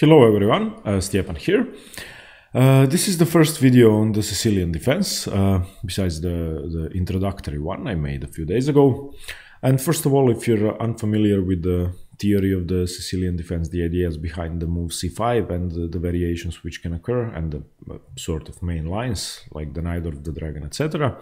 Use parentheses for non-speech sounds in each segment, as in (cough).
Hello everyone, uh, Stjepan here. Uh, this is the first video on the Sicilian defense, uh, besides the, the introductory one I made a few days ago. And first of all, if you're unfamiliar with the theory of the Sicilian defense, the ideas behind the move c5 and the, the variations which can occur and the uh, sort of main lines like the Najdorf the Dragon, etc.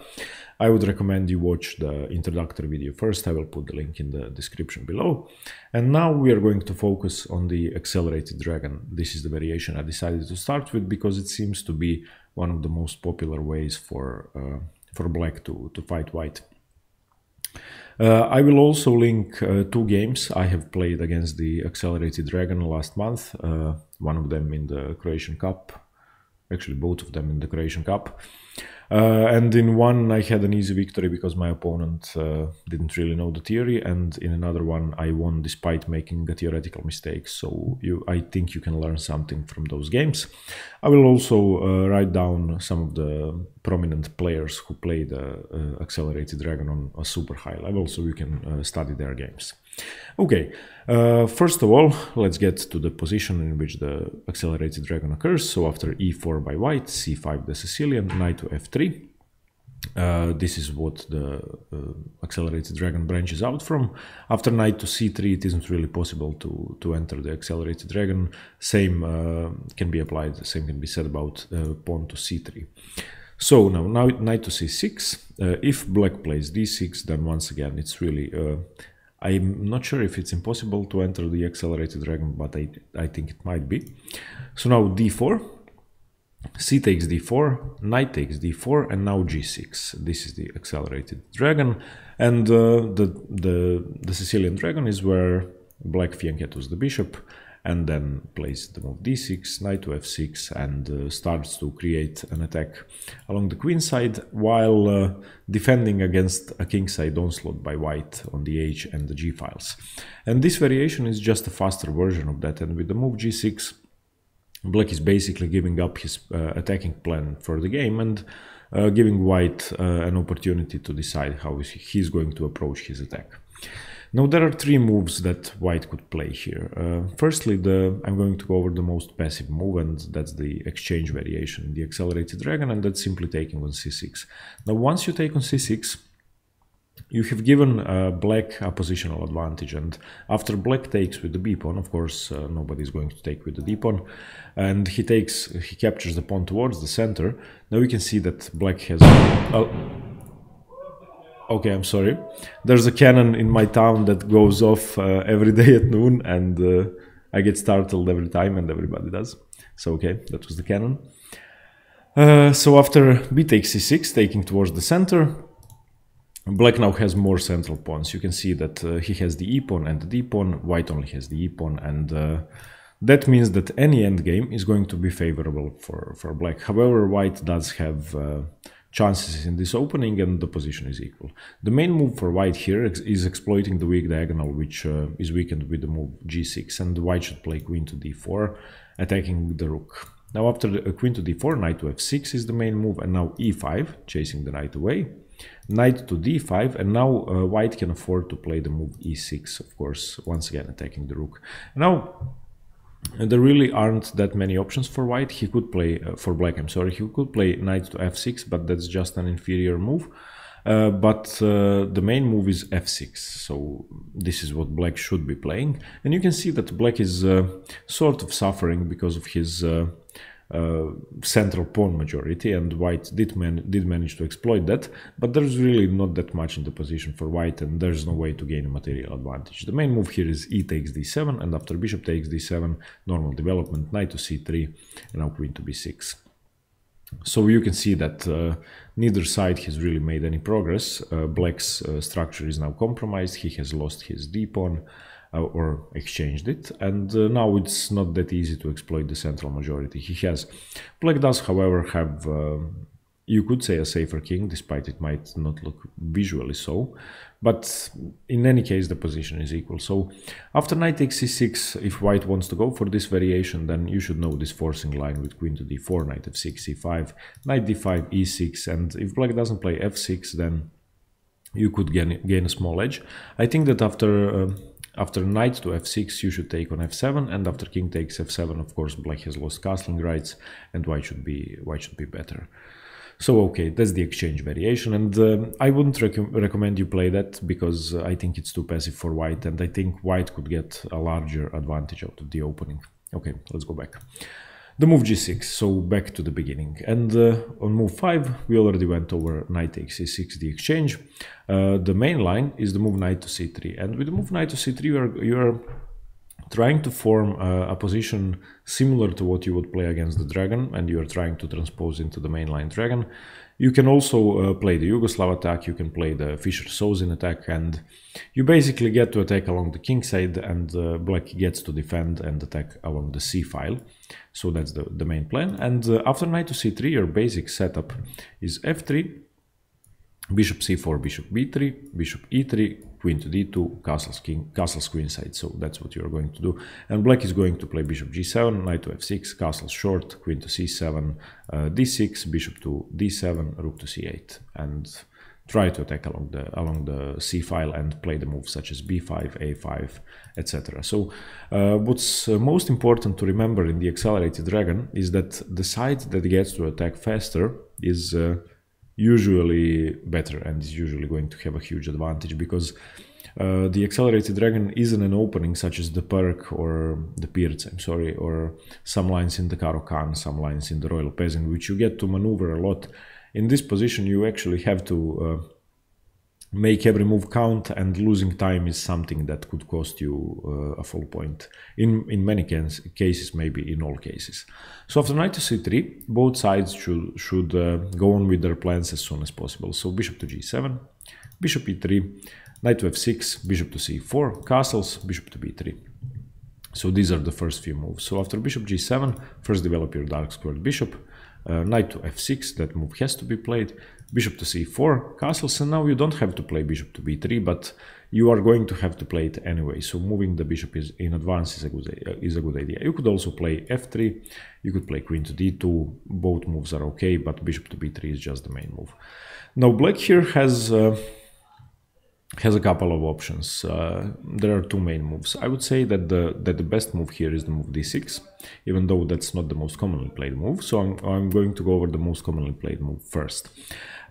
I would recommend you watch the introductory video first. I will put the link in the description below. And now we are going to focus on the accelerated dragon. This is the variation I decided to start with because it seems to be one of the most popular ways for, uh, for black to, to fight white. Uh, I will also link uh, two games I have played against the Accelerated Dragon last month, uh, one of them in the Croatian Cup, actually both of them in the Croatian Cup. Uh, and in one, I had an easy victory because my opponent uh, didn't really know the theory, and in another one, I won despite making a theoretical mistake. So you, I think you can learn something from those games. I will also uh, write down some of the prominent players who play the uh, Accelerated Dragon on a super high level, so you can uh, study their games. Okay, uh, first of all, let's get to the position in which the accelerated dragon occurs. So after e4 by white, c5 the Sicilian, knight to f3. Uh, this is what the uh, accelerated dragon branches out from. After knight to c3, it isn't really possible to, to enter the accelerated dragon. Same uh, can be applied, the same can be said about uh, pawn to c3. So now, now knight to c6. Uh, if black plays d6, then once again, it's really I'm not sure if it's impossible to enter the accelerated dragon, but I, I think it might be. So now d4, c takes d4, knight takes d4, and now g6. This is the accelerated dragon, and uh, the, the, the Sicilian dragon is where black fianchettos the bishop, and then plays the move d6, knight to f6, and uh, starts to create an attack along the queen side while uh, defending against a kingside onslaught by white on the h and the g files. And this variation is just a faster version of that, and with the move g6, black is basically giving up his uh, attacking plan for the game and uh, giving white uh, an opportunity to decide how he's going to approach his attack. Now there are three moves that white could play here. Uh, firstly, the I'm going to go over the most passive move and that's the exchange variation, the accelerated dragon, and that's simply taking on c6. Now once you take on c6, you have given uh, black a positional advantage and after black takes with the b pawn of course uh, nobody is going to take with the d pawn and he takes he captures the pawn towards the center now we can see that black has uh, Okay, I'm sorry. There's a cannon in my town that goes off uh, every (laughs) day at noon, and uh, I get startled every time, and everybody does. So, okay, that was the cannon. Uh, so after b takes c6, taking towards the center, black now has more central pawns. You can see that uh, he has the e pawn and the d pawn, white only has the e pawn, and uh, that means that any endgame is going to be favorable for, for black. However, white does have uh, chances in this opening and the position is equal. The main move for white here is exploiting the weak diagonal which uh, is weakened with the move g6 and white should play queen to d4 attacking the rook. Now after the, uh, queen to d4 knight to f6 is the main move and now e5 chasing the knight away. Knight to d5 and now uh, white can afford to play the move e6 of course once again attacking the rook. Now there really aren't that many options for white. He could play, uh, for black, I'm sorry, he could play knight to f6, but that's just an inferior move. Uh, but uh, the main move is f6, so this is what black should be playing. And you can see that black is uh, sort of suffering because of his uh, central pawn majority and white did, man did manage to exploit that but there's really not that much in the position for white and there's no way to gain a material advantage. The main move here is e takes d7 and after bishop takes d7 normal development knight to c3 and now queen to b6 so you can see that uh, neither side has really made any progress. Uh, black's uh, structure is now compromised. He has lost his d pawn. uh, or exchanged it. And uh, now it's not that easy to exploit the central majority. He has black does however have uh, you could say a safer king despite it might not look visually so. But in any case the position is equal. So after knight takes c6 if white wants to go for this variation then you should know this forcing line with queen to d4 knight f6 c5 knight d5 e6 and if black doesn't play f6 then you could gain, gain a small edge. I think that after uh, After knight to f6, you should take on f7, and after king takes f7, of course, black has lost castling rights, and white should be white should be better. So okay, that's the exchange variation, and uh, I wouldn't rec recommend you play that because I think it's too passive for white, and I think white could get a larger advantage out of the opening. Okay, let's go back. The move g6, so back to the beginning. And uh, on move 5, we already went over knight takes e6, the exchange. Uh, the main line is the move knight to c3. And with the move knight to c3, you are, you are trying to form uh, a position similar to what you would play against the dragon, and you are trying to transpose into the mainline dragon. You can also uh, play the Yugoslav attack, you can play the Fischer-Sozin attack, and you basically get to attack along the king side, and uh, black gets to defend and attack along the c file. So that's the, the main plan. And uh, after knight to c3, your basic setup is f3, bishop c4, bishop b3, bishop e3, queen to d2, castles king, castles queen side. So that's what you're going to do. And black is going to play bishop g7, knight to f6, castle short, queen to c7, uh, d6, bishop to d7, rook to c8, and try to attack along the along the c file and play the moves such as b5, a5, etc. So uh, what's uh, most important to remember in the accelerated dragon is that the side that gets to attack faster is uh, usually better and is usually going to have a huge advantage because uh, the accelerated dragon isn't an opening such as the Perk or the Pirc, I'm sorry, or some lines in the Caro-Kann, some lines in the Ruy Lopez, which you get to maneuver a lot. In this position, you actually have to uh, make every move count and losing time is something that could cost you uh, a full point. In in many cases maybe in all cases. So after knight to c3 both sides should should uh, go on with their plans as soon as possible. So bishop to g7 bishop e3 knight to f6 bishop to c4 castles bishop to b3 so these are the first few moves. So after bishop g7 first develop your dark squared bishop. Uh, knight to f6 that move has to be played bishop to c4 castles and now you don't have to play bishop to b3 but you are going to have to play it anyway so moving the bishop is in advance is a good is a good idea you could also play f3 you could play queen to d2 both moves are okay but bishop to b3 is just the main move now black here has uh, has a couple of options. Uh, there are two main moves. I would say that the that the best move here is the move d6, even though that's not the most commonly played move. So I'm, I'm going to go over the most commonly played move first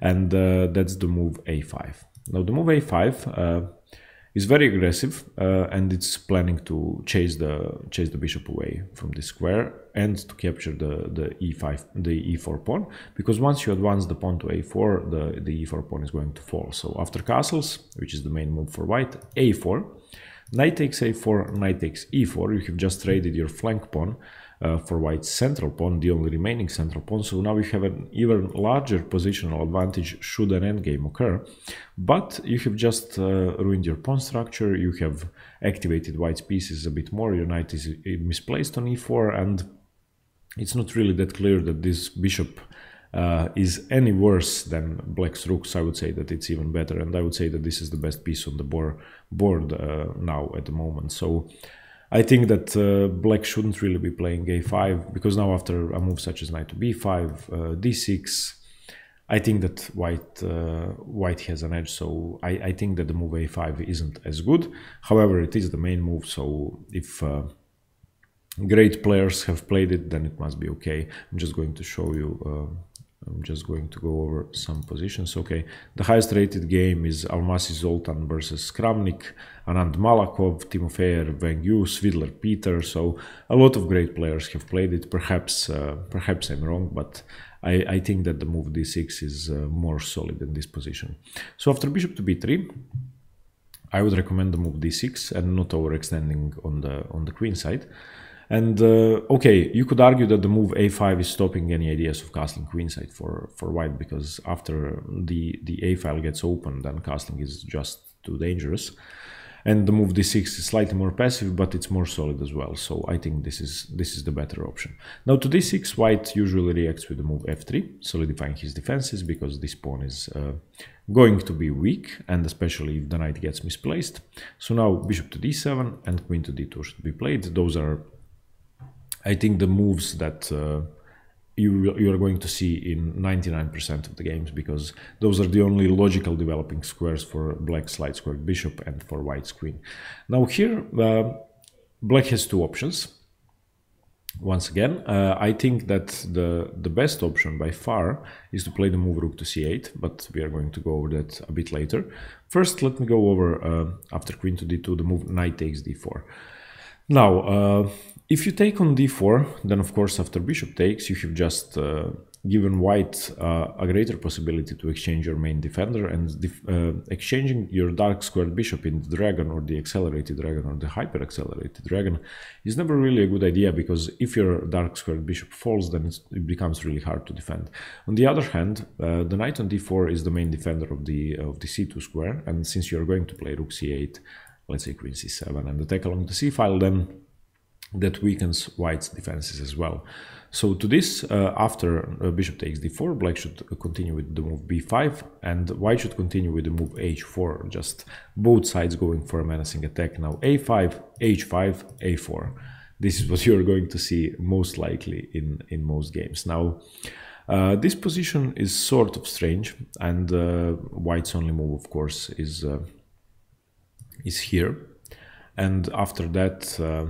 and uh, that's the move a5. Now the move a5 uh, is very aggressive uh, and it's planning to chase the chase the bishop away from the square and to capture the the e5 the e4 pawn. Because once you advance the pawn to a4 the the e4 pawn is going to fall. So after castles which is the main move for white a4 knight takes a4 knight takes e4 you have just traded your flank pawn uh, for white's central pawn, the only remaining central pawn. So now we have an even larger positional advantage should an endgame occur. But you have just uh, ruined your pawn structure, you have activated white's pieces a bit more, your knight is misplaced on e4, and it's not really that clear that this bishop uh, is any worse than black's rooks. I would say that it's even better, and I would say that this is the best piece on the board, board uh, now at the moment. So I think that uh, black shouldn't really be playing a5 because now after a move such as knight to b5, uh, d6, I think that white uh, white has an edge. So I, I, think that the move a5 isn't as good. However, it is the main move. So if uh, great players have played it, then it must be okay. I'm just going to show you uh, I'm just going to go over some positions. Okay, the highest rated game is Almasi Zoltan versus Kramnik, Anand Malakhov, Timofeyev, Wang Yue, Svidler Peter. So a lot of great players have played it. Perhaps, uh, perhaps I'm wrong, but I, I, think that the move d6 is uh, more solid in this position. So after bishop to b3, I would recommend the move d6 and not overextending on the on the queen side. And uh, okay, you could argue that the move a5 is stopping any ideas of castling queenside for, for white because after the, the a file gets open, then castling is just too dangerous. And the move d6 is slightly more passive, but it's more solid as well. So I think this is this is the better option. Now to d6, white usually reacts with the move f3, solidifying his defenses because this pawn is uh, going to be weak, and especially if the knight gets misplaced. So now bishop to d7 and queen to d2 should be played. Those are I think the moves that uh, you you are going to see in 99% of the games because those are the only logical developing squares for black slide square bishop and for white queen. Now here uh, black has two options. Once again, uh, I think that the the best option by far is to play the move rook to c8, but we are going to go over that a bit later. First, let me go over uh, after queen to d2 the move knight takes d4. Now, uh, if you take on d4, then of course after bishop takes, you have just uh, given white uh, a greater possibility to exchange your main defender and uh, exchanging your dark squared bishop in the dragon or the accelerated dragon or the hyper accelerated dragon is never really a good idea because if your dark squared bishop falls then it becomes really hard to defend. On the other hand, uh, the knight on d4 is the main defender of the of the c2 square and since you're going to play rook c8, let's say queen c7 and attack along the c file then that weakens white's defenses as well. So to this, uh, after uh, bishop takes d4, black should continue with the move b5, and white should continue with the move h4, just both sides going for a menacing attack. Now a5, h5, a4. This is what (laughs) you're going to see most likely in, in most games. Now, uh, this position is sort of strange, and uh, white's only move, of course, is, uh, is here. And after that, uh,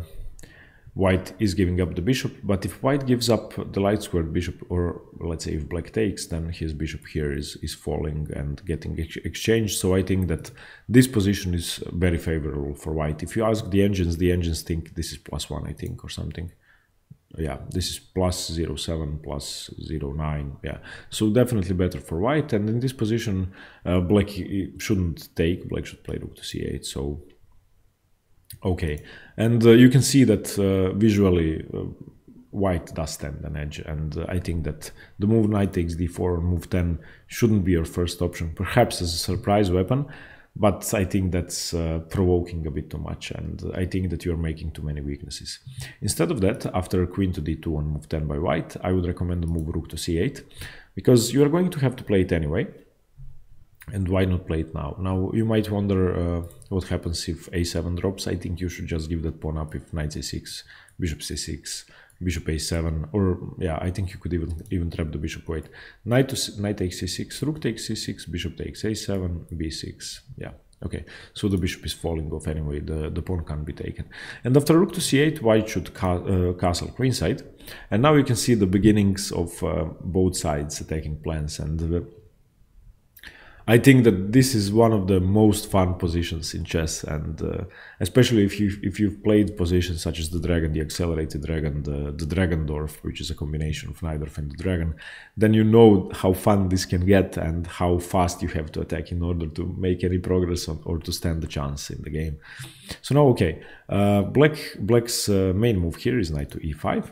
white is giving up the bishop, but if white gives up the light squared bishop, or let's say if black takes, then his bishop here is, is falling and getting ex exchanged. So I think that this position is very favorable for white. If you ask the engines, the engines think this is plus one, I think, or something. Yeah, this is plus 0, 07, plus 09. Yeah, so definitely better for white. And in this position, uh, black shouldn't take, black should play rook to c8. So Okay, and uh, you can see that uh, visually uh, white does stand an edge, and uh, I think that the move knight takes d4, or move 10 shouldn't be your first option, perhaps as a surprise weapon, but I think that's uh, provoking a bit too much, and I think that you're making too many weaknesses. Instead of that, after queen to d2 and move 10 by white, I would recommend the move rook to c8, because you are going to have to play it anyway, and why not play it now? Now you might wonder uh, what happens if a7 drops. I think you should just give that pawn up if knight c6, bishop c6, bishop a7, or yeah, I think you could even even trap the bishop. Wait, knight to knight takes c6, rook takes c6, bishop takes a7, b6. Yeah, okay. So the bishop is falling off anyway. The the pawn can't be taken. And after rook to c8, white should ca uh, castle queenside. And now you can see the beginnings of uh, both sides attacking plans and. Uh, I think that this is one of the most fun positions in chess, and uh, especially if you if you've played positions such as the dragon, the accelerated dragon, the the Dragendorf, which is a combination of Najdorf and the dragon, then you know how fun this can get and how fast you have to attack in order to make any progress on, or to stand the chance in the game. So now, okay, uh, black black's uh, main move here is knight to e5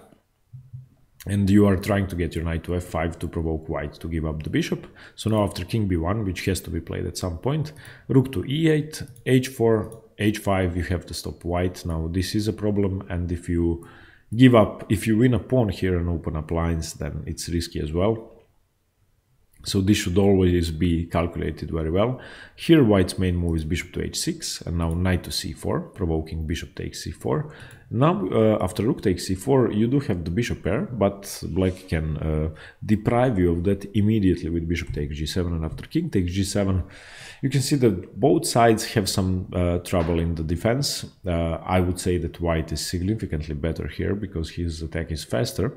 and you are trying to get your knight to f5 to provoke white to give up the bishop. So now after king b1, which has to be played at some point, rook to e8, h4, h5, you have to stop white. Now this is a problem, and if you give up, if you win a pawn here and open up lines, then it's risky as well. So this should always be calculated very well. Here white's main move is bishop to h6 and now knight to c4, provoking bishop takes c4. Now uh, after rook takes c4 you do have the bishop pair, but black can uh, deprive you of that immediately with bishop takes g7 and after king takes g7 you can see that both sides have some uh, trouble in the defense. Uh, I would say that white is significantly better here because his attack is faster.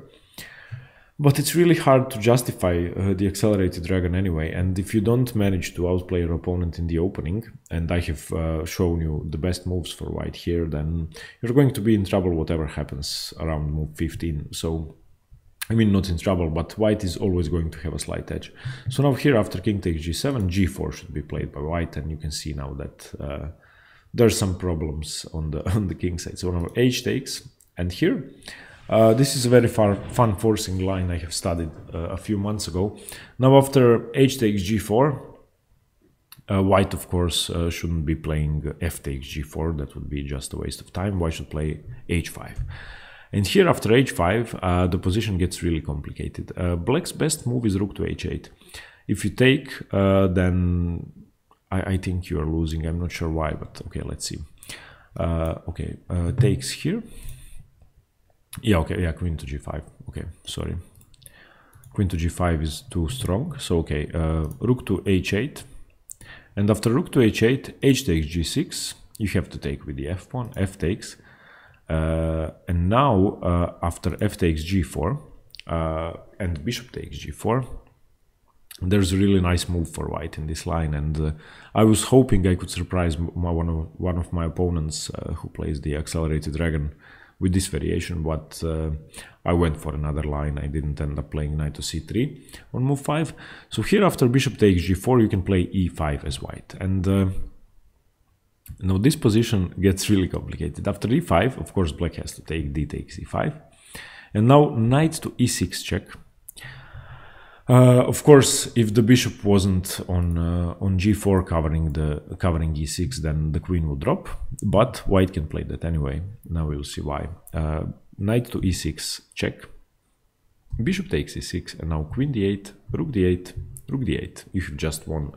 But it's really hard to justify uh, the accelerated dragon anyway, and if you don't manage to outplay your opponent in the opening, and I have uh, shown you the best moves for white here, then you're going to be in trouble whatever happens around move 15. So, I mean, not in trouble, but white is always going to have a slight edge. So now here after king takes g7, g4 should be played by white, and you can see now that uh, there's some problems on the (laughs) on the king side. So now h takes, and here uh, this is a very far, fun forcing line I have studied uh, a few months ago. Now after h takes g4, uh, white of course uh, shouldn't be playing f takes g4, that would be just a waste of time. White should play h5. And here after h5, uh, the position gets really complicated. Black's best move is rook to h8. If you take, then I, I, think you are losing. I'm not sure why, but okay, let's see. okay, takes here. Yeah, okay, yeah, queen to g5. Okay, sorry. queen to g5 is too strong. So okay, uh, rook to h8. And after rook to h8, h takes g6. You have to take with the f pawn, f takes. Uh, and now uh, after f takes g4 uh, and bishop takes g4, there's a really nice move for white in this line and uh, I was hoping I could surprise my, one, of, one of my opponents uh, who plays the accelerated dragon with this variation but uh, I went for another line. I didn't end up playing knight to c3 on move 5 so here after bishop takes g4 you can play e5 as white. And uh, now this position gets really complicated. After e5 of course black has to take d takes e5 and now knight to e6 check uh, of course, if the bishop wasn't on uh, on g4 covering the covering e6, then the queen would drop. But white can play that anyway. Now we'll see why. Uh, knight to e6 check. Bishop takes e6, and now queen d8, rook d8, rook d8. You have just won.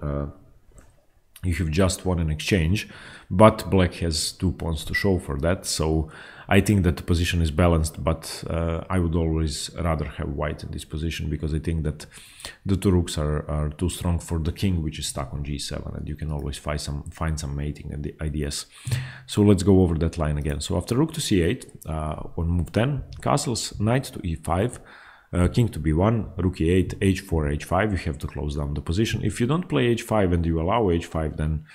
You have just won an exchange, but black has two pawns to show for that. So I think that the position is balanced, but uh, I would always rather have white in this position because I think that the two rooks are, are too strong for the king, which is stuck on g7, and you can always find some find some mating ideas. So let's go over that line again. So after rook to c8, uh, on move 10, castles, knight to e5, uh, king to b1, rook e8, h4, h5, you have to close down the position. If you don't play h5 and you allow h5, then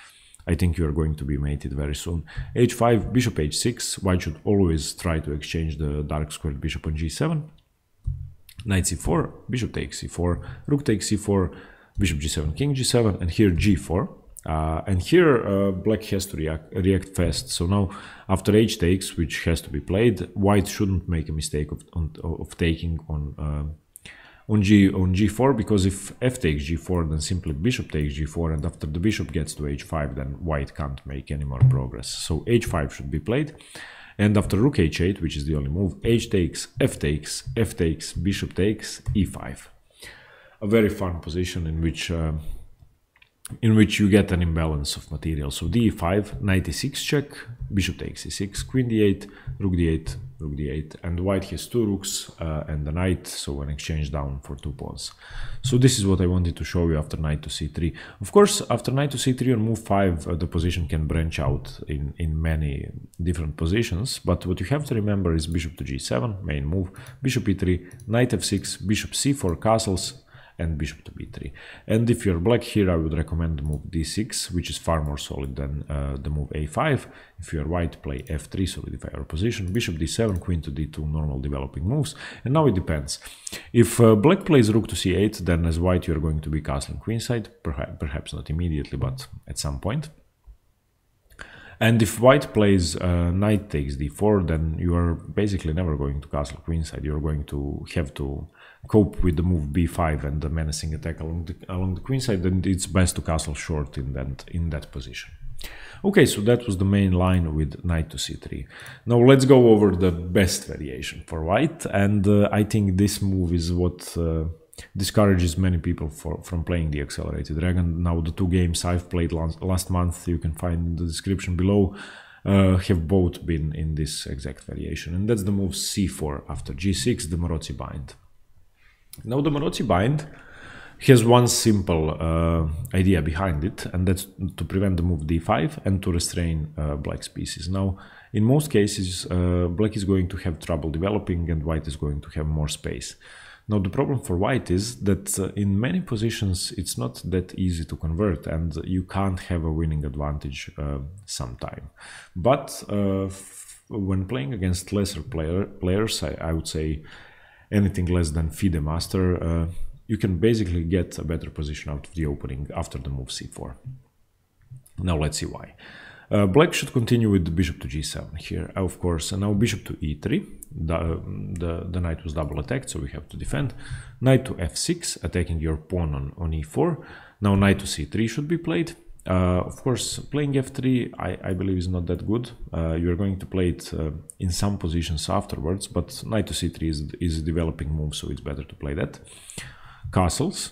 I think you are going to be mated very soon. h5, bishop h6, white should always try to exchange the dark squared bishop on g7. Knight c4, bishop takes c4, rook takes c4, bishop g7, king g7, and here g4. Uh, and here uh, black has to react, react fast. So now after h takes, which has to be played, white shouldn't make a mistake of, on, of taking on uh, on g on g4 because if f takes g4 then simply bishop takes g4 and after the bishop gets to h5 then white can't make any more progress. So h5 should be played. And after rook h8 which is the only move h takes f takes f takes bishop takes e5 a very fun position in which uh, in which you get an imbalance of material so d5 knight e6 check bishop takes e6 queen d8 rook d8 rook d8 and white has two rooks uh, and a knight so an exchange down for two pawns. So this is what i wanted to show you after knight to c3 of course after knight to c3 on move 5 uh, the position can branch out in in many different positions but what you have to remember is bishop to g7 main move bishop e3 knight f6 bishop c4 castles and bishop to b3. And if you're black here, I would recommend move d6, which is far more solid than uh, the move a5. If you're white, play f3, solidify your position, bishop d7, queen to d2, normal developing moves. And now it depends. If uh, black plays rook to c8, then as white you're going to be castling queenside, perhaps, perhaps not immediately, but at some point. And if white plays uh, knight takes d4, then you are basically never going to castle queenside. You're going to have to cope with the move b5 and the menacing attack along the, along the queen side, then it's best to castle short in that, in that position. Okay, so that was the main line with knight to c3. Now let's go over the best variation for white, and uh, I think this move is what uh, discourages many people for, from playing the accelerated dragon. Now the two games I've played last, last month, you can find in the description below, uh, have both been in this exact variation, and that's the move c4 after g6, the Maroczy bind. Now the Maroczy bind has one simple uh, idea behind it, and that's to prevent the move d5 and to restrain uh, black's pieces. Now, in most cases, uh, black is going to have trouble developing and white is going to have more space. Now, the problem for white is that uh, in many positions it's not that easy to convert and you can't have a winning advantage uh, sometime. But uh, when playing against lesser player, players, I, I would say anything less than FIDE master, uh, you can basically get a better position out of the opening after the move c4. Now let's see why. Uh, black should continue with the bishop to g7 here, of course. And now bishop to e3. The, the, the knight was double attacked, so we have to defend. Knight to f6, attacking your pawn on, on e4. Now knight to c3 should be played. Uh, of course, playing f3, I, I, believe, is not that good. Uh, you're going to play it uh, in some positions afterwards, but knight to c3 is, is a developing move, so it's better to play that. Castles.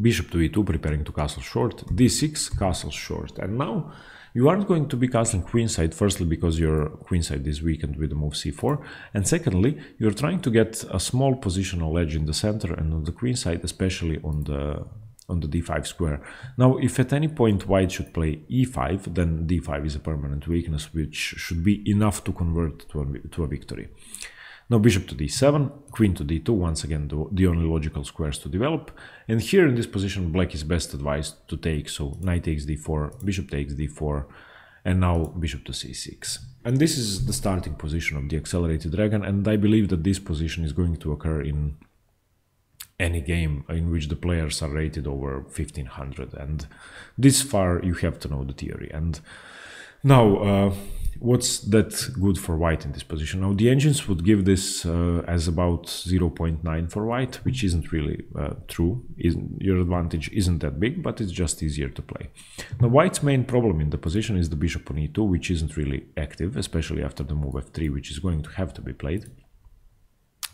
Bishop to e2, preparing to castle short. d6, castle short. And now you aren't going to be castling queenside, firstly because your queenside is weakened with the move c4, and secondly, you're trying to get a small positional edge in the center and on the queenside, especially on the on the d5 square. Now, if at any point white should play e5, then d5 is a permanent weakness, which should be enough to convert to a, to a victory. Now bishop to d7, queen to d2, once again the, the, only logical squares to develop. And here in this position black is best advised to take, so knight takes d4, bishop takes d4, and now bishop to c6. And this is the starting position of the accelerated dragon, and I believe that this position is going to occur in any game in which the players are rated over 1500 and this far you have to know the theory. And now uh, what's that good for white in this position? Now the engines would give this uh, as about 0.9 for white which isn't really uh, true. Isn't, your advantage isn't that big but it's just easier to play. Now white's main problem in the position is the bishop on e2 which isn't really active especially after the move f3 which is going to have to be played.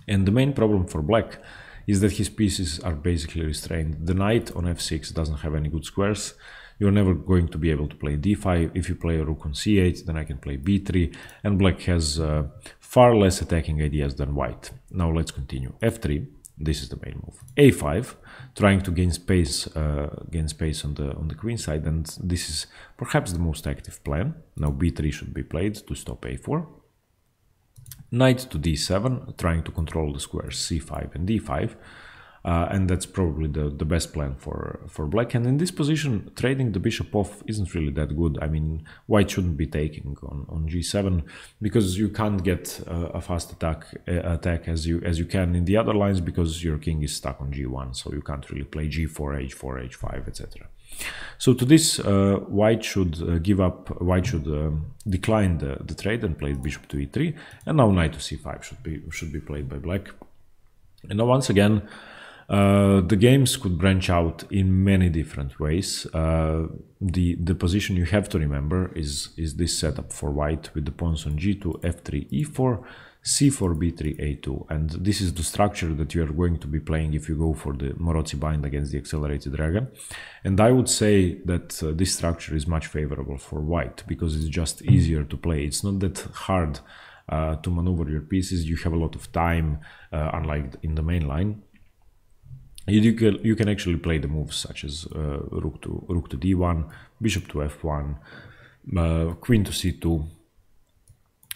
And the main problem for black is that his pieces are basically restrained. The knight on f6 doesn't have any good squares. You're never going to be able to play d5. If you play a rook on c8, then I can play b3, and black has uh, far less attacking ideas than white. Now let's continue. f3, this is the main move. a5, trying to gain space, uh, gain space on the on the queen side, and this is perhaps the most active plan. Now b3 should be played to stop a4 knight to d7, trying to control the squares c5 and d5. Uh, and that's probably the, the best plan for, for black. And in this position, trading the bishop off isn't really that good. I mean, white shouldn't be taking on, on g7 because you can't get uh, a fast attack uh, attack as you as you can in the other lines because your king is stuck on g1, so you can't really play g4, h4, h5, etc. So to this, uh, white should uh, give up, white should um, decline the, the trade and play bishop to e3, and now knight to c5 should be should be played by black. And now once again, uh, the games could branch out in many different ways. Uh, the the position you have to remember is is this setup for white with the pawns on g2, f3, e4, c4, b3, a2. And this is the structure that you are going to be playing if you go for the Maroczy bind against the accelerated dragon. And I would say that uh, this structure is much favorable for white because it's just easier to play. It's not that hard uh, to maneuver your pieces. You have a lot of time, uh, unlike in the main line. You can, you can actually play the moves such as uh, rook to rook to d1, bishop to f1, uh, queen to c2,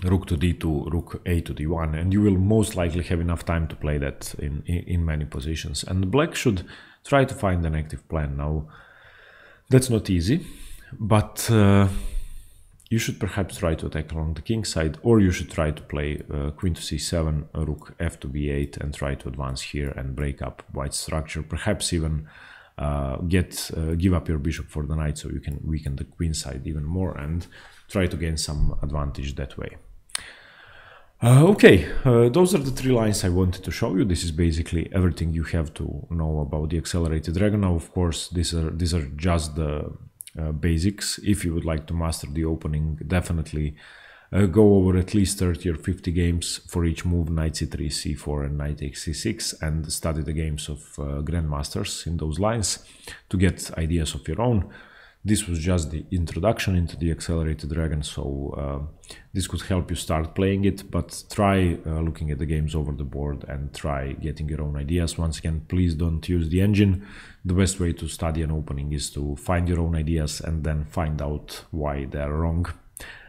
rook to d2, rook a to d1, and you will most likely have enough time to play that in, in, many positions. And black should try to find an active plan. Now, that's not easy, but uh, you should perhaps try to attack along the king side, or you should try to play uh, queen to c7, rook f to b8, and try to advance here and break up white's structure. Perhaps even uh, get uh, give up your bishop for the knight so you can weaken the queen side even more and try to gain some advantage that way. Uh, okay, uh, those are the three lines I wanted to show you. This is basically everything you have to know about the accelerated dragon. Now, of course, these are these are just the uh, basics. If you would like to master the opening, definitely uh, go over at least 30 or 50 games for each move, knight c3, c4, and knight takes c6, and study the games of uh, grandmasters in those lines to get ideas of your own. This was just the introduction into the Accelerated Dragon, so uh, this could help you start playing it, but try uh, looking at the games over the board and try getting your own ideas. Once again, please don't use the engine. The best way to study an opening is to find your own ideas and then find out why they're wrong.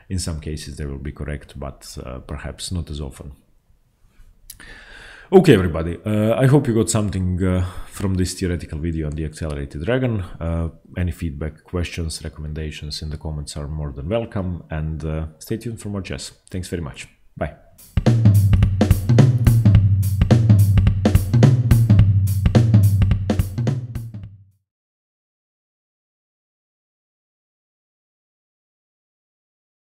In some cases they will be correct, but uh, perhaps not as often. Okay, everybody, uh, I hope you got something uh, from this theoretical video on the Accelerated Dragon. Uh, any feedback, questions, recommendations in the comments are more than welcome, and uh, stay tuned for more chess. Thanks very much. Bye.